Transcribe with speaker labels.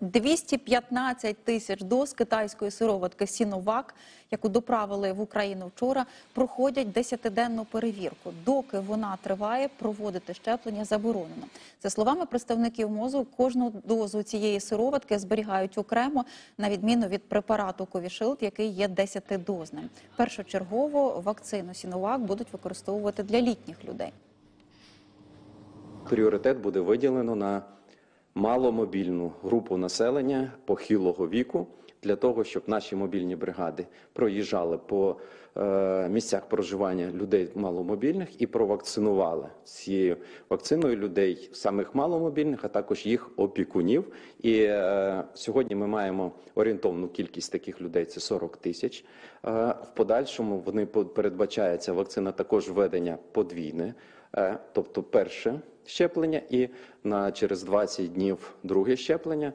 Speaker 1: 215 тисяч доз китайської сироватки Сіновак, яку доправили в Україну вчора, проходять 10-денну перевірку. Доки вона триває, проводити щеплення заборонено. За словами представників МОЗу, кожну дозу цієї сироватки зберігають окремо, на відміну від препарату Ковішилд, який є 10-дозним. Першочергово вакцину Сіновак будуть використовувати для літніх людей.
Speaker 2: Пріоритет буде виділено на маломобільну групу населення похилого віку для того, щоб наші мобільні бригади проїжджали по е, місцях проживання людей маломобільних і провакцинували цією вакциною людей самих маломобільних, а також їх опікунів. І е, сьогодні ми маємо орієнтовну кількість таких людей це 40 тисяч. Е, в подальшому вони передбачається вакцина також введення подвійне. Тобто перше щеплення і на через 20 днів друге щеплення.